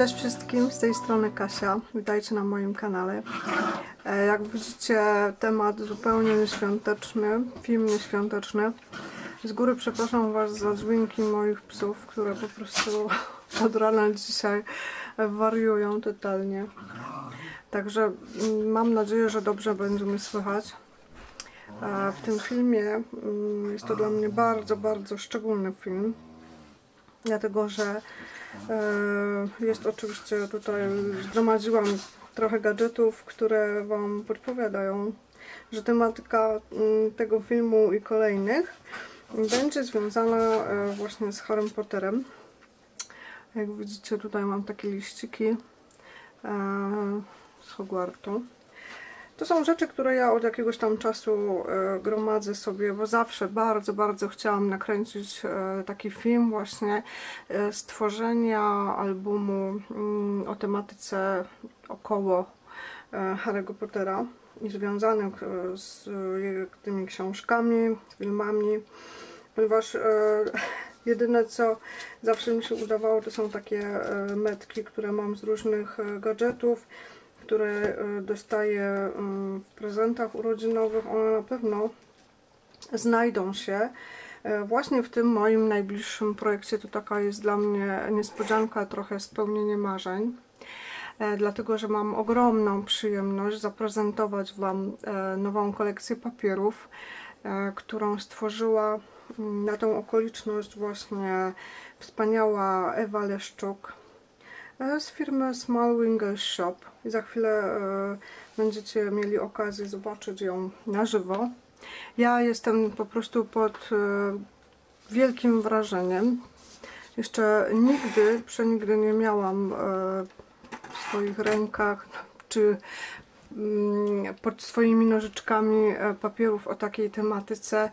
Cześć wszystkim, z tej strony Kasia. Witajcie na moim kanale. E, Jak widzicie, temat zupełnie nieświąteczny, film nieświąteczny. Z góry przepraszam Was za dźwięki moich psów, które po prostu od rana dzisiaj wariują totalnie. Także mm, mam nadzieję, że dobrze będzie mnie słychać. E, W tym filmie mm, jest to dla mnie bardzo, bardzo szczególny film dlatego że e, jest oczywiście tutaj, zgromadziłam trochę gadżetów, które Wam podpowiadają, że tematyka mm, tego filmu i kolejnych będzie związana e, właśnie z Harrym Potterem. Jak widzicie tutaj mam takie liściki e, z Hogwartu. To są rzeczy, które ja od jakiegoś tam czasu e, gromadzę sobie, bo zawsze bardzo, bardzo chciałam nakręcić e, taki film właśnie e, stworzenia albumu mm, o tematyce około Harry'ego Pottera i związanych z tymi książkami, filmami, ponieważ jedyne co zawsze mi się udawało to są takie metki, które mam z różnych gadżetów, które e, dostaję e, w prezentach urodzinowych, one na pewno znajdą się e, właśnie w tym moim najbliższym projekcie. To taka jest dla mnie niespodzianka, trochę spełnienie marzeń. Dlatego, że mam ogromną przyjemność zaprezentować Wam nową kolekcję papierów, którą stworzyła mm, na tą okoliczność właśnie wspaniała Ewa Leszczuk z firmy Small Wingers Shop. Za chwilę e, będziecie mieli okazję zobaczyć ją na żywo. Ja jestem po prostu pod e, wielkim wrażeniem. Jeszcze nigdy, przenigdy nie miałam e, w swoich rękach czy mm, pod swoimi nożyczkami papierów o takiej tematyce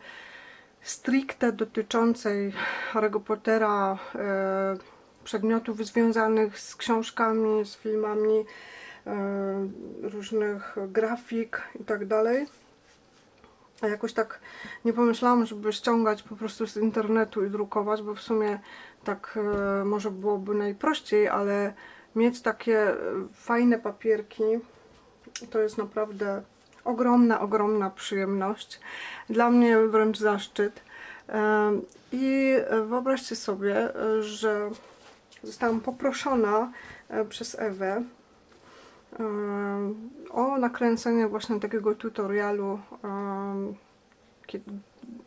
stricte dotyczącej Harry'ego Pottera, przedmiotów związanych z książkami, z filmami, różnych grafik i tak dalej. A jakoś tak nie pomyślałam, żeby ściągać po prostu z internetu i drukować, bo w sumie tak e, może byłoby najprościej, ale mieć takie e, fajne papierki to jest naprawdę ogromna, ogromna przyjemność. Dla mnie wręcz zaszczyt. E, I wyobraźcie sobie, e, że zostałam poproszona e, przez Ewę e, o nakręcenie właśnie takiego tutorialu,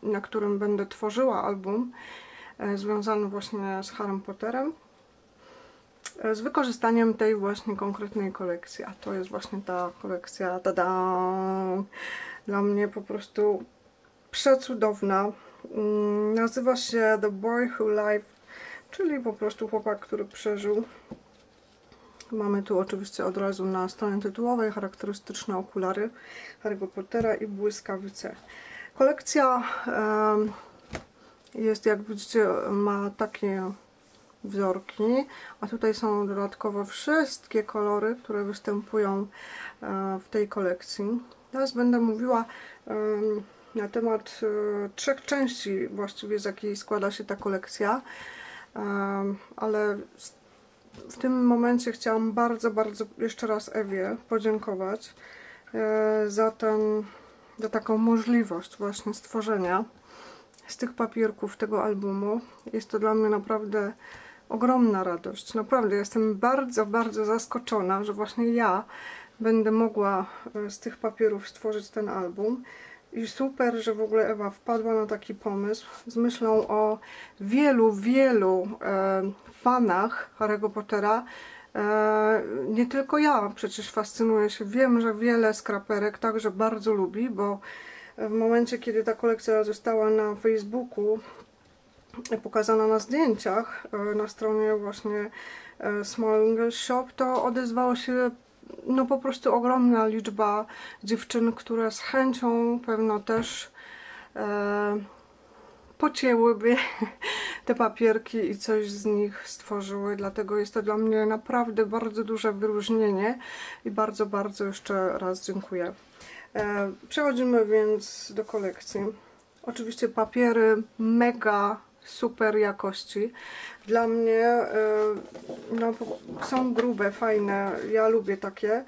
na którym będę tworzyła album e, związany właśnie z Harrym Potterem e, z wykorzystaniem tej właśnie konkretnej kolekcji. A to jest właśnie ta kolekcja, tada! Dla mnie po prostu przecudowna. Mm, Nazywa się The Boy Who Lived, czyli po prostu chłopak, który przeżył. Mamy tu oczywiście od razu na stronie tytułowej charakterystyczne okulary Harry'ego Pottera i błyskawice. Kolekcja jest, jak widzicie, ma takie wzorki, a tutaj są dodatkowo wszystkie kolory, które występują e, w tej kolekcji. Teraz będę mówiła na temat e, trzech części właściwie z jakiej składa się ta kolekcja, ale w tym momencie chciałam bardzo, bardzo jeszcze raz Ewie podziękować e, za, ten, za taką możliwość właśnie stworzenia z tych papierków tego albumu. Jest to dla mnie naprawdę ogromna radość. Naprawdę jestem bardzo, bardzo zaskoczona, że właśnie ja będę mogła e, z tych papierów stworzyć ten album. I super, że w ogóle Ewa wpadła na taki pomysł z myślą o wielu, wielu e, fanach Harry'ego Pottera. E, nie tylko ja przecież fascynuję się. Wiem, że wiele skraperek także bardzo lubi, bo w momencie, kiedy ta kolekcja została na Facebooku pokazana na zdjęciach e, na stronie właśnie e, Small English Shop, to odezwało się no po prostu ogromna liczba dziewczyn, które z chęcią pewno też e, pocięłyby te papierki i coś z nich stworzyły. Dlatego jest to dla mnie naprawdę bardzo duże wyróżnienie i bardzo, bardzo jeszcze raz dziękuję. E, przechodzimy więc do kolekcji. Oczywiście papiery mega super jakości. Dla mnie e, no, są grube, fajne, ja lubię takie.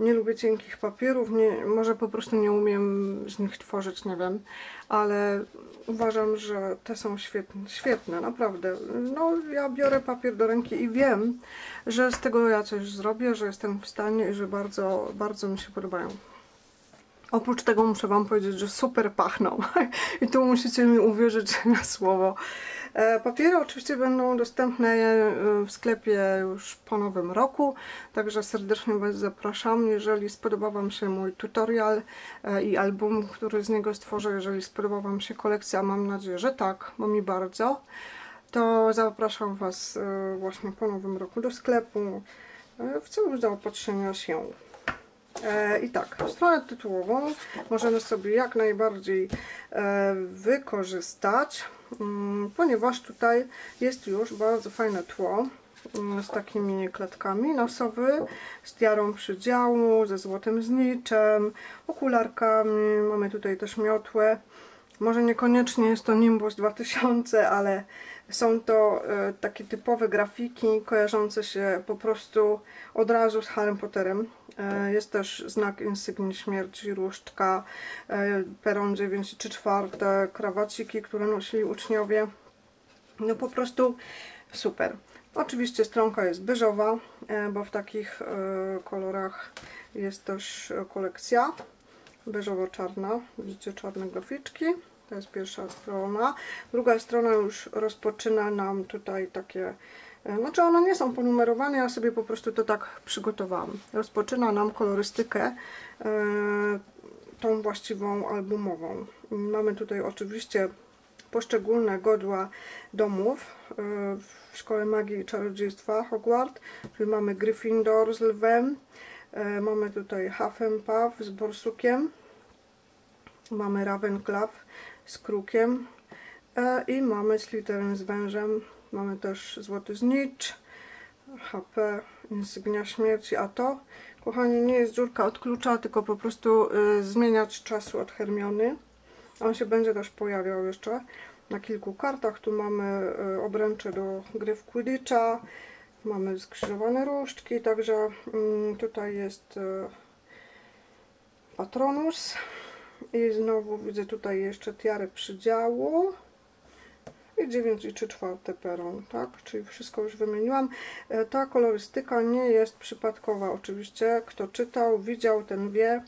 Nie lubię cienkich papierów, nie, może po prostu nie umiem z nich tworzyć, nie wiem, ale uważam, że te są świetne, świetne, naprawdę. No, ja biorę papier do ręki i wiem, że z tego ja coś zrobię, że jestem w stanie i że bardzo, bardzo mi się podobają. Oprócz tego muszę Wam powiedzieć, że super pachną i tu musicie mi uwierzyć na słowo. E, papiery oczywiście będą dostępne e, w sklepie już po nowym roku, także serdecznie Was zapraszam. Jeżeli spodoba Wam się mój tutorial e, i album, który z niego stworzę, jeżeli spodoba Wam się kolekcja, mam nadzieję, że tak, bo mi bardzo, to zapraszam Was właśnie po nowym roku do sklepu w celu zaopatrzenia się. I tak, stronę tytułową możemy sobie jak najbardziej wykorzystać. Mm, ponieważ tutaj jest już bardzo fajne tło mm, z takimi klatkami nosowy, z tiarą przydziału, ze złotym zniczem, okularkami, mamy tutaj też miotłę. Może niekoniecznie jest to Nimbus 2000, ale są to e, takie typowe grafiki kojarzące się po prostu od razu z Harry Potterem. E, jest też znak insygnii śmierci, różdżka, e, peron 9 3 czwarte, krawaciki, które nosili uczniowie. No po prostu super. Oczywiście stronka jest beżowa, bo w takich kolorach jest też kolekcja beżowo-czarna. Widzicie czarne graficzki. To jest pierwsza strona. Druga strona już rozpoczyna nam tutaj takie e, znaczy one nie są ponumerowane, ja sobie po prostu to tak przygotowałam. Rozpoczyna nam kolorystykę e, tą właściwą albumową. Mamy tutaj oczywiście poszczególne godła domów e, w Szkole Magii i Czarodziejstwa Hogwart, czyli mamy Gryffindor z lwem, mamy tutaj Hufflepuff z borsukiem, mamy Ravenclaw z krukiem e, i mamy Slytherin z wężem, mamy też złoty znicz, HP, insygnia śmierci, a to, kochani, nie jest dziurka od klucza, tylko po prostu y, zmieniać czasu od Hermiony. On się będzie też pojawiał jeszcze na kilku kartach. Tu mamy y, obręcze do gry w Quidditcha, mamy skrzyżowane różdżki, także y, tutaj jest y, Patronus. I znowu widzę tutaj jeszcze tiarę przydziału. I 9 i 3 czwarte peron, tak? Czyli wszystko już wymieniłam. E, ta kolorystyka nie jest przypadkowa oczywiście. Kto czytał, widział, ten wie,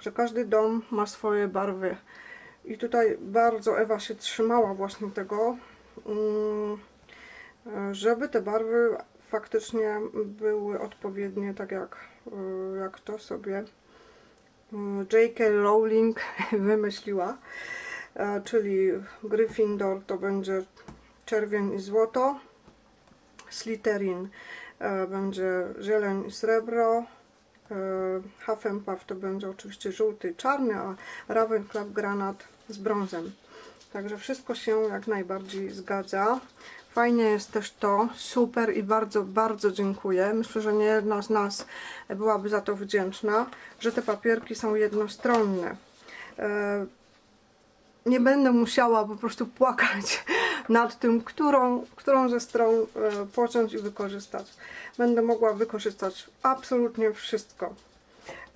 że każdy dom ma swoje barwy. I tutaj bardzo Ewa się trzymała właśnie tego, mm, e, żeby te barwy faktycznie były odpowiednie, tak jak, e, jak to sobie J.K. Rowling wymyśliła, e, czyli Gryffindor to będzie czerwień i złoto, Slytherin e, będzie zieleń i srebro, e, Hufflepuff to będzie oczywiście żółty i czarny, a Ravenclaw granat z brązem. Także wszystko się jak najbardziej zgadza. Fajnie jest też to, super i bardzo, bardzo dziękuję. Myślę, że nie jedna z nas byłaby za to wdzięczna, że te papierki są jednostronne. E, nie będę musiała po prostu płakać nad tym, którą, którą ze stron e, pociąć i wykorzystać. Będę mogła wykorzystać absolutnie wszystko.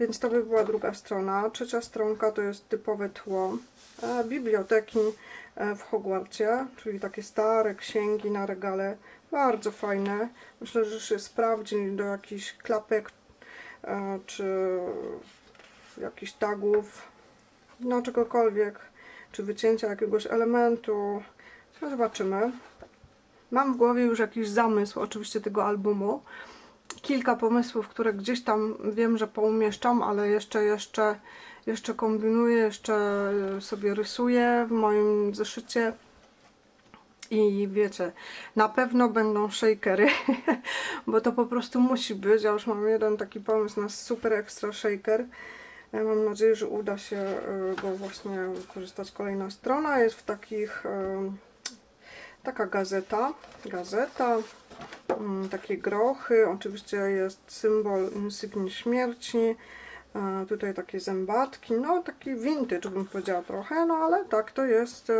Więc to by była druga strona. Trzecia stronka to jest typowe tło e, biblioteki w Hogwarcie, czyli takie stare księgi na regale, bardzo fajne. Myślę, że się sprawdzi do jakichś klapek e, czy jakichś tagów, no czegokolwiek, czy wycięcia jakiegoś elementu. No, zobaczymy. Mam w głowie już jakiś zamysł oczywiście tego albumu. Kilka pomysłów, które gdzieś tam wiem, że poumieszczam, ale jeszcze, jeszcze jeszcze kombinuję, jeszcze sobie rysuję w moim zeszycie. I wiecie, na pewno będą shakery, bo to po prostu musi być. Ja już mam jeden taki pomysł na super extra shaker. Mam nadzieję, że uda się e, go właśnie wykorzystać. Kolejna strona jest w takich, e, taka gazeta, gazeta, mm, takie grochy, oczywiście jest symbol insygnii śmierci, tutaj takie zębatki, no taki vintage bym powiedziała trochę, no ale tak to jest e,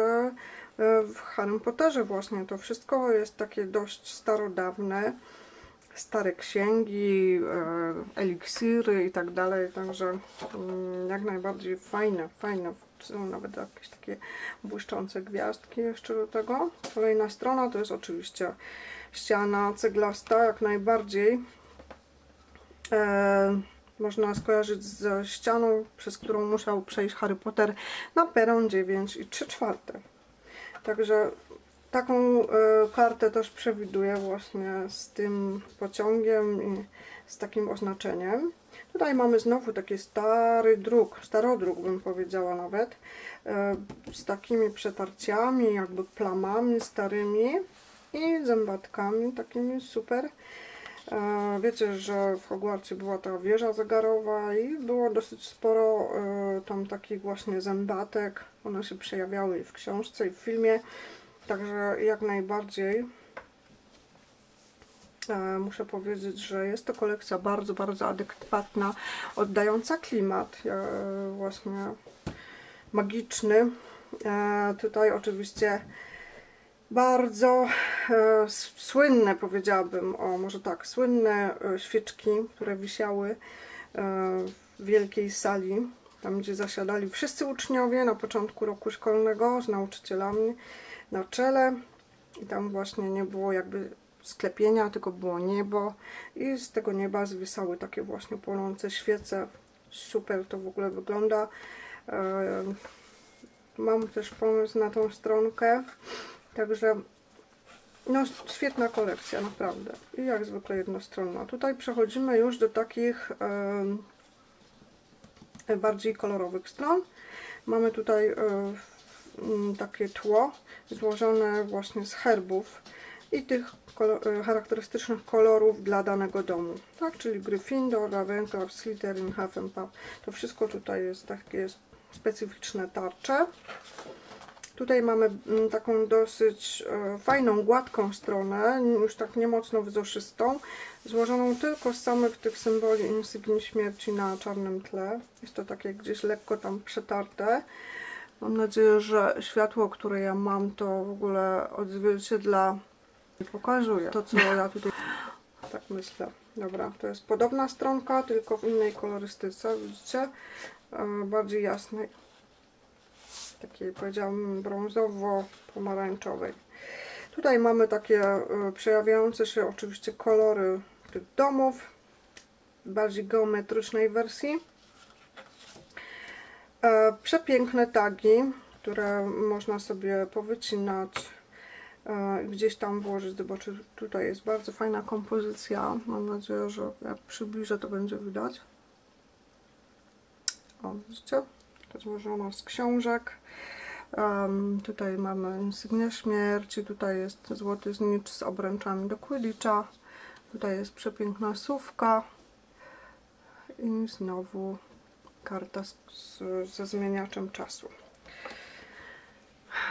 e, w Harry Potterze właśnie. To wszystko jest takie dość starodawne, stare księgi, e, eliksiry i tak dalej, także mm, jak najbardziej fajne, fajne. Są nawet jakieś takie błyszczące gwiazdki jeszcze do tego. Kolejna strona to jest oczywiście ściana ceglasta, jak najbardziej. E, można skojarzyć ze ścianą, przez którą musiał przejść Harry Potter na peron 9 i 3 czwarte. Także taką e, kartę też przewiduję właśnie z tym pociągiem i z takim oznaczeniem. Tutaj mamy znowu taki stary druk, starodruk bym powiedziała nawet, e, z takimi przetarciami, jakby plamami starymi i zębatkami takimi super. E, wiecie, że w Hogwarcie była ta wieża zegarowa i było dosyć sporo e, tam takich właśnie zębatek. One się przejawiały w książce i w filmie, także jak najbardziej e, muszę powiedzieć, że jest to kolekcja bardzo, bardzo adekwatna, oddająca klimat właśnie magiczny. Tutaj oczywiście bardzo e, słynne, powiedziałabym, o może tak, słynne e, świeczki, które wisiały e, w wielkiej sali, tam gdzie zasiadali wszyscy uczniowie na początku roku szkolnego z nauczycielami na czele i tam właśnie nie było jakby sklepienia, tylko było niebo i z tego nieba zwisały takie właśnie płonące świece. Super to w ogóle wygląda. E, mam też pomysł na tą stronkę. Także no świetna kolekcja, naprawdę. I jak zwykle jednostronna. Tutaj przechodzimy już do takich e, bardziej kolorowych stron. Mamy tutaj e, takie tło złożone właśnie z herbów i tych kolor, charakterystycznych kolorów dla danego domu. Tak, czyli Gryffindor, Ravenclaw, Slytherin, Hufflepuff. To wszystko tutaj jest takie specyficzne tarcze. Tutaj mamy mm, taką dosyć e, fajną, gładką stronę, już tak niemocno wzoszystą, złożoną tylko z samych tych symboli insygnii śmierci na czarnym tle. Jest to takie gdzieś lekko tam przetarte. Mam nadzieję, że światło, które ja mam, to w ogóle odzwierciedla i pokazuje to, co ja tutaj tak myślę. Dobra, to jest podobna stronka, tylko w innej kolorystyce, widzicie? E, bardziej jasnej takiej powiedziałabym brązowo-pomarańczowej. Tutaj mamy takie e, przejawiające się oczywiście kolory tych domów w bardziej geometrycznej wersji. E, przepiękne tagi, które można sobie powycinać e, gdzieś tam włożyć. Zobaczcie, tutaj jest bardzo fajna kompozycja. Mam nadzieję, że jak przybliżę to będzie widać. O, widzicie? Złożona z książek. Um, tutaj mamy insygnia śmierci, tutaj jest złoty znicz z obręczami do Quidditcha. Tutaj jest przepiękna sówka i znowu karta z, z, ze zmieniaczem czasu.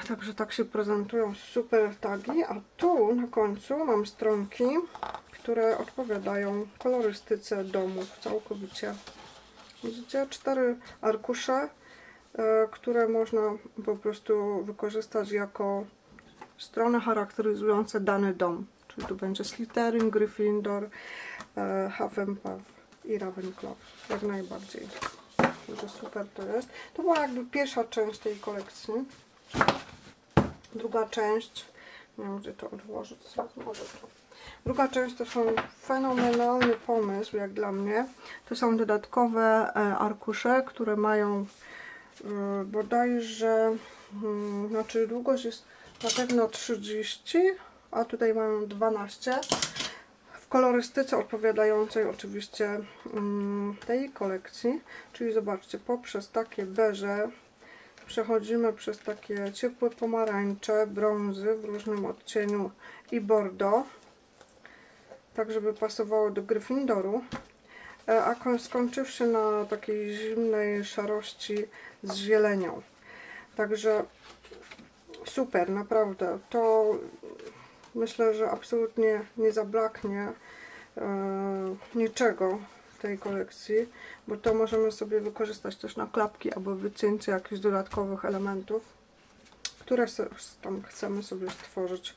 Także tak się prezentują super tagi, a tu na końcu mam stronki, które odpowiadają kolorystyce domów całkowicie. Widzicie? Cztery arkusze które można po prostu wykorzystać jako strony charakteryzujące dany dom. Czyli tu będzie Slytherin, Gryffindor, e, Hufflepuff i Ravenclaw. Jak najbardziej. Także super to jest. To była jakby pierwsza część tej kolekcji. Druga część, nie wiem gdzie to odłożyć, może to. Druga część to są fenomenalny pomysł, jak dla mnie. To są dodatkowe e, arkusze, które mają bodajże, hmm, znaczy długość jest na pewno 30, a tutaj mam 12 w kolorystyce odpowiadającej oczywiście hmm, tej kolekcji, czyli zobaczcie, poprzez takie beże przechodzimy przez takie ciepłe pomarańcze, brązy w różnym odcieniu i bordo, tak żeby pasowało do Gryffindoru. E, a skończywszy na takiej zimnej szarości z zielenią. Także super, naprawdę. To myślę, że absolutnie nie zabraknie e, niczego w tej kolekcji, bo to możemy sobie wykorzystać też na klapki albo wycięcie jakichś dodatkowych elementów. które tam chcemy sobie stworzyć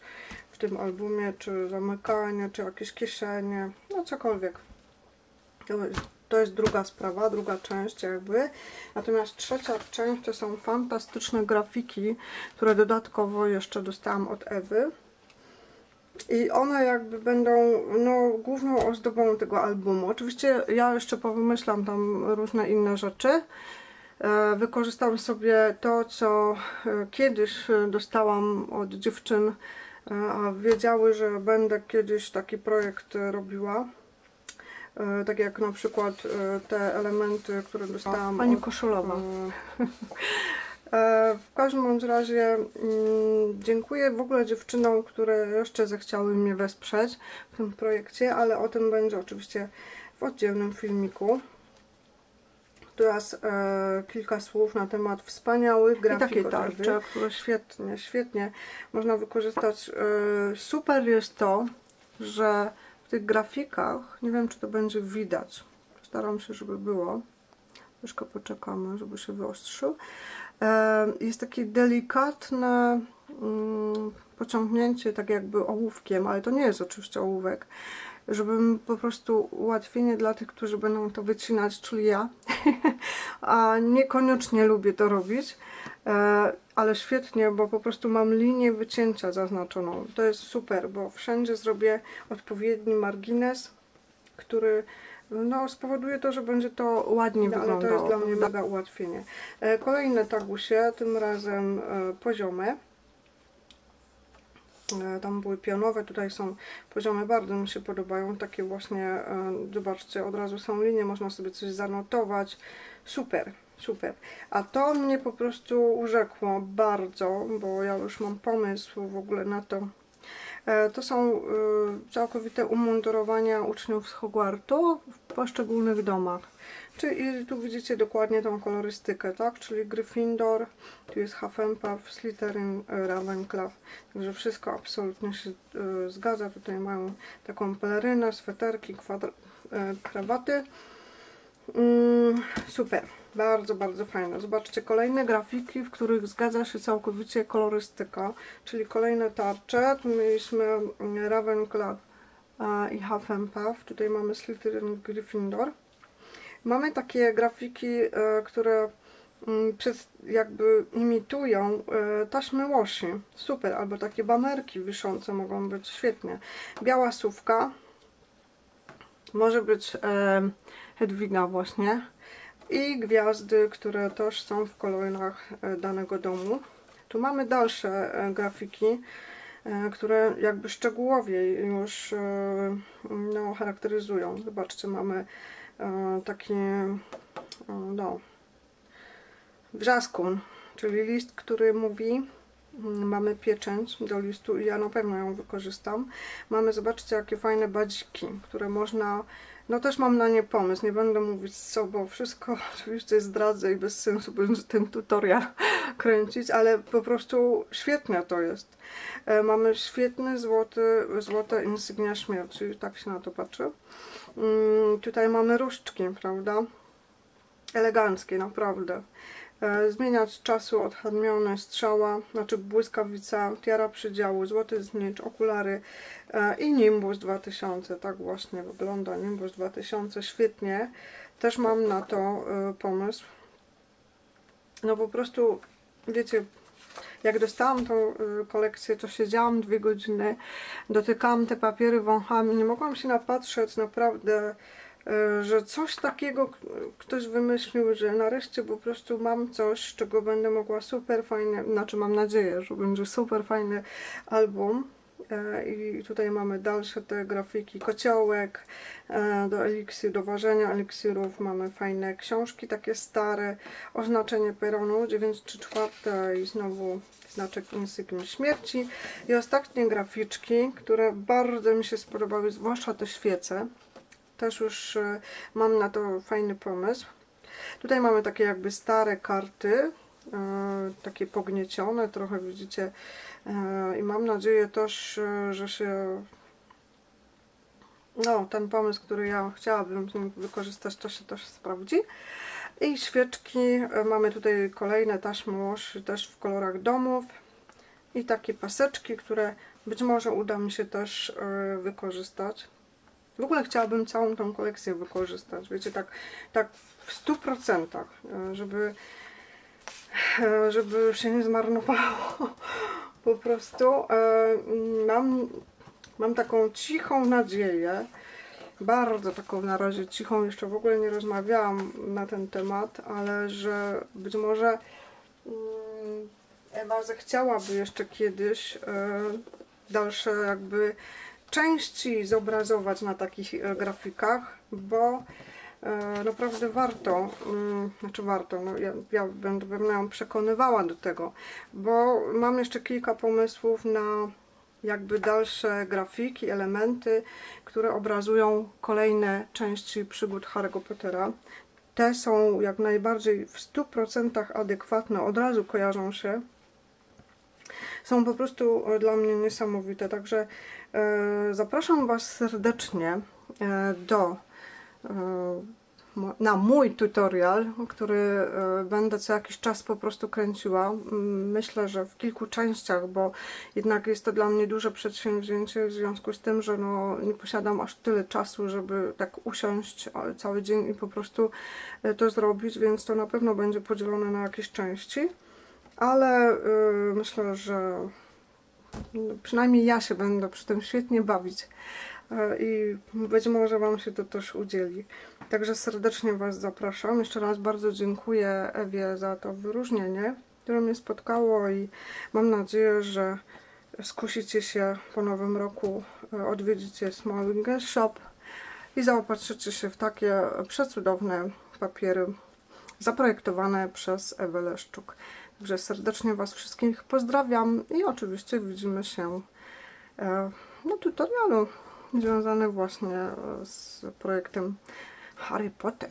w tym albumie, czy zamykanie, czy jakieś kieszenie, no cokolwiek. To jest druga sprawa, druga część jakby. Natomiast trzecia część to są fantastyczne grafiki, które dodatkowo jeszcze dostałam od Ewy. I one jakby będą no, główną ozdobą tego albumu. Oczywiście ja jeszcze powymyślam tam różne inne rzeczy. E, wykorzystam sobie to, co e, kiedyś dostałam od dziewczyn, e, a wiedziały, że będę kiedyś taki projekt robiła. Tak jak na przykład te elementy, które dostałam. Pani od, Koszulowa. W każdym razie mm, dziękuję w ogóle dziewczynom, które jeszcze zechciały mnie wesprzeć w tym projekcie, ale o tym będzie oczywiście w oddzielnym filmiku. Teraz e, kilka słów na temat wspaniałych grafik. I takie tarcze, które świetnie, świetnie można wykorzystać. E, super jest to, że w tych grafikach, nie wiem czy to będzie widać, staram się, żeby było, troszkę poczekamy, żeby się wyostrzył, e, jest takie delikatne mm, pociągnięcie, tak jakby ołówkiem, ale to nie jest oczywiście ołówek, żebym po prostu ułatwienie dla tych, którzy będą to wycinać, czyli ja, a niekoniecznie lubię to robić, ale świetnie, bo po prostu mam linię wycięcia zaznaczoną. To jest super, bo wszędzie zrobię odpowiedni margines, który no, spowoduje to, że będzie to ładnie wyglądało. Ale to jest dla mnie mega ułatwienie. E, kolejne tagusie, tym razem e, poziome. E, tam były pionowe, tutaj są poziomy, bardzo mi się podobają, takie właśnie, e, zobaczcie, od razu są linie, można sobie coś zanotować, super, super. A to mnie po prostu urzekło bardzo, bo ja już mam pomysł w ogóle na to, e, to są całkowite umundurowania uczniów z Hogwartu w poszczególnych domach. Czyli tu widzicie dokładnie tą kolorystykę, tak? Czyli Gryffindor, tu jest Hufflepuff, Slytherin, e, Ravenclaw. Także wszystko absolutnie się zgadza. Tutaj mają taką pelerynę, sweterki, kwadr krawaty. Mm, super, bardzo, bardzo fajne. Zobaczcie, kolejne grafiki, w których zgadza się całkowicie kolorystyka, czyli kolejne tarcze. Tu mieliśmy mm, Ravenclaw i Hufflepuff. Tutaj mamy Slytherin, Gryffindor. Mamy takie grafiki, e, które mm, przez, jakby imitują e, taśmy łosi. Super, albo takie bamerki wiszące mogą być świetnie. Biała sówka. Może być e, Hedwiga właśnie. I gwiazdy, które też są w kolorach danego domu. Tu mamy dalsze grafiki, które jakby szczegółowiej już no, charakteryzują. Zobaczcie, mamy E, taki e, no, wrzaskun, czyli list, który mówi mamy pieczęć do listu i ja na pewno ją wykorzystam. Mamy, zobaczcie, jakie fajne badziki, które można, no też mam na nie pomysł, nie będę mówić co, bo wszystko oczywiście zdradzę i bez sensu będzie ten tutorial kręcić, ale po prostu świetne to jest. E, mamy świetny złoty, złote insygnia śmierci, tak się na to patrzy. Mm, tutaj mamy różdżki, prawda? Eleganckie, naprawdę. E, zmieniać czasu, odharmione, strzała, znaczy błyskawica, tiara przydziału, złoty znicz, okulary e, i Nimbus 2000. Tak właśnie wygląda Nimbus 2000, świetnie. Też mam na to e, pomysł. No po prostu, wiecie, jak dostałam tą kolekcję, to siedziałam dwie godziny, dotykałam te papiery, wąchałam nie mogłam się napatrzeć naprawdę, że coś takiego ktoś wymyślił, że nareszcie po prostu mam coś, czego będę mogła super fajnie, znaczy mam nadzieję, że będzie super fajny album. E, i tutaj mamy dalsze te grafiki, kociołek e, do eliksir, do ważenia eliksirów, mamy fajne książki takie stare, oznaczenie peronu 9 3 4 i znowu znaczek insygnii śmierci. I ostatnie graficzki, które bardzo mi się spodobały, zwłaszcza te świece też już e, mam na to fajny pomysł tutaj mamy takie jakby stare karty takie pogniecione, trochę widzicie i mam nadzieję też, e, że się no, ten pomysł, który ja chciałabym wykorzystać, to się też sprawdzi. I świeczki, e, mamy tutaj kolejne taśmy łoszy też w kolorach domów. i takie paseczki, które być może uda mi się też e, wykorzystać. W ogóle chciałabym całą tą kolekcję wykorzystać, wiecie, tak, tak w 100%, e, żeby, e, żeby się nie zmarnowało. Po prostu mam, mam taką cichą nadzieję, bardzo taką na razie cichą, jeszcze w ogóle nie rozmawiałam na ten temat, ale że być może mm, Ewa zechciałaby jeszcze kiedyś dalsze jakby części zobrazować na takich e, grafikach, bo e, naprawdę warto, mm, znaczy warto, no ja, ja będę, ją przekonywała do tego, bo mam jeszcze kilka pomysłów na jakby dalsze grafiki, elementy, które obrazują kolejne części przygód Harry'ego Pottera. Te są jak najbardziej w 100% adekwatne, od razu kojarzą się są po prostu e, dla mnie niesamowite. Także e, zapraszam Was serdecznie e, do na mój tutorial, który będę co jakiś czas po prostu kręciła. Myślę, że w kilku częściach, bo jednak jest to dla mnie duże przedsięwzięcie w związku z tym, że no, nie posiadam aż tyle czasu, żeby tak usiąść cały dzień i po prostu to zrobić, więc to na pewno będzie podzielone na jakieś części ale yy, myślę, że przynajmniej ja się będę przy tym świetnie bawić yy, i być może Wam się to też udzieli. Także serdecznie Was zapraszam. Jeszcze raz bardzo dziękuję Ewie za to wyróżnienie, które mnie spotkało i mam nadzieję, że skusicie się po nowym roku, yy, odwiedzicie Small Wingers Shop i zaopatrzycie się w takie przecudowne papiery zaprojektowane przez Ewę Leszczuk. Także serdecznie Was wszystkich pozdrawiam i oczywiście widzimy się e, na tutorialu związanym właśnie z projektem Harry Potter.